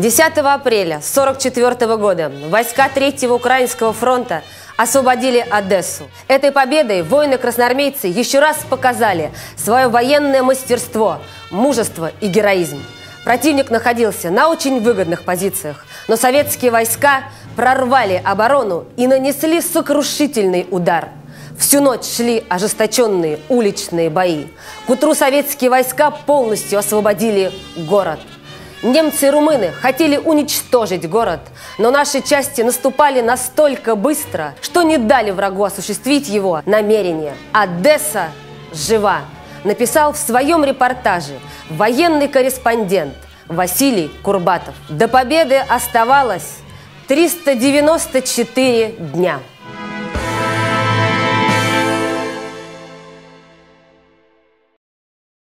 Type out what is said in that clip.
10 апреля 1944 года войска Третьего Украинского фронта освободили Одессу. Этой победой воины-красноармейцы еще раз показали свое военное мастерство, мужество и героизм. Противник находился на очень выгодных позициях, но советские войска прорвали оборону и нанесли сокрушительный удар. Всю ночь шли ожесточенные уличные бои. К утру советские войска полностью освободили город – Немцы и румыны хотели уничтожить город, но наши части наступали настолько быстро, что не дали врагу осуществить его намерение. Одесса жива, написал в своем репортаже военный корреспондент Василий Курбатов. До победы оставалось 394 дня.